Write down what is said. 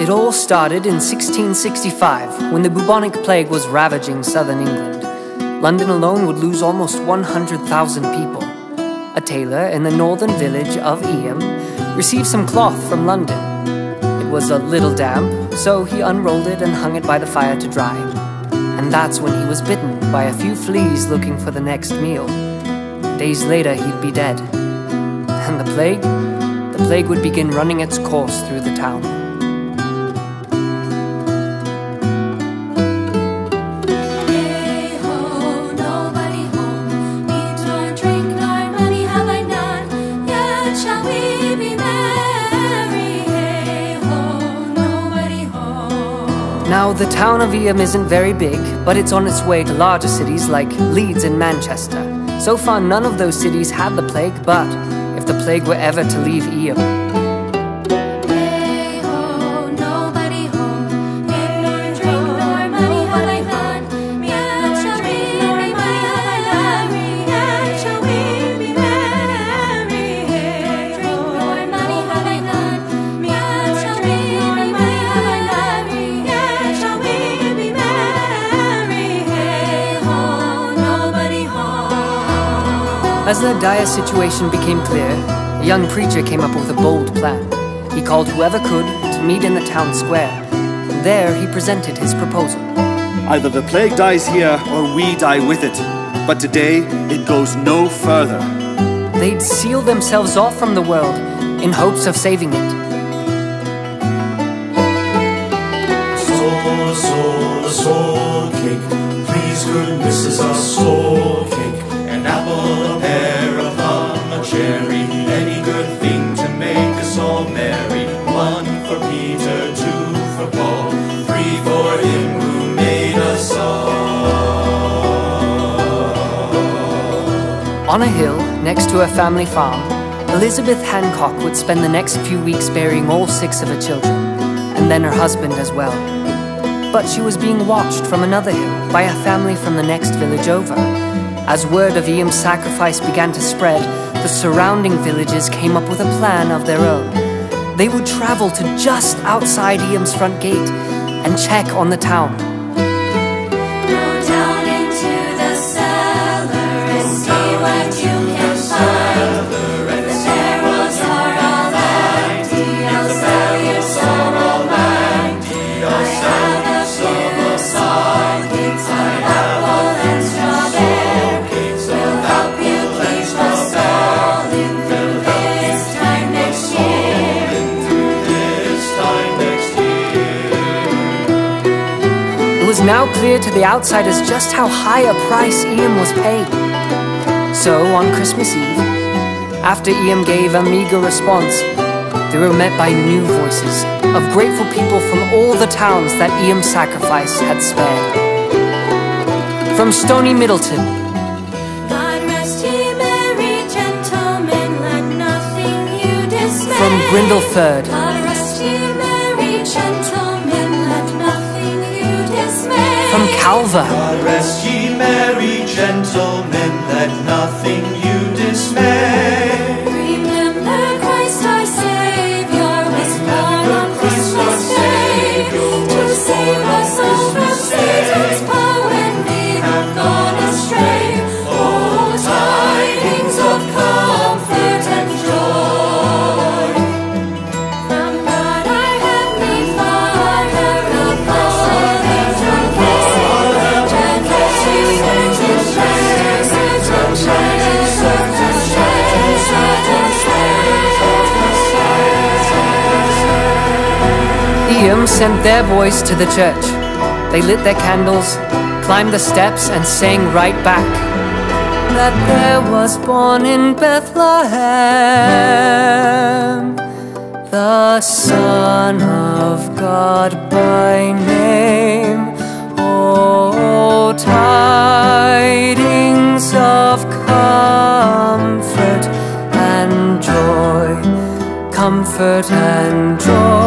It all started in 1665 when the bubonic plague was ravaging southern England. London alone would lose almost 100,000 people. A tailor in the northern village of Eyam received some cloth from London. It was a little damp, so he unrolled it and hung it by the fire to dry. And that's when he was bitten by a few fleas looking for the next meal. Days later, he'd be dead. And the plague? The plague would begin running its course through the town. Now, the town of Eyam isn't very big, but it's on its way to larger cities like Leeds and Manchester. So far, none of those cities had the plague, but if the plague were ever to leave Eyam, As the dire situation became clear, a young preacher came up with a bold plan. He called whoever could to meet in the town square. And there he presented his proposal. Either the plague dies here or we die with it. But today, it goes no further. They'd seal themselves off from the world in hopes of saving it. Soul, soul, a soul cake. Please, good Mrs. A soul On a hill next to her family farm, Elizabeth Hancock would spend the next few weeks burying all six of her children, and then her husband as well. But she was being watched from another hill by a family from the next village over. As word of Eyam's sacrifice began to spread, the surrounding villages came up with a plan of their own. They would travel to just outside Eyam's front gate and check on the town. Now clear to the outsiders just how high a price Eyam was paid. So, on Christmas Eve, after Eyam gave a meager response, they were met by new voices of grateful people from all the towns that Eyam's sacrifice had spared. From Stoney Middleton, from Grindleford, Calver. God rest ye merry gentlemen, let nothing you dismay. Sent their boys to the church. They lit their candles, climbed the steps, and sang right back that there was born in Bethlehem the Son of God by name. Oh, tidings of comfort and joy, comfort and joy.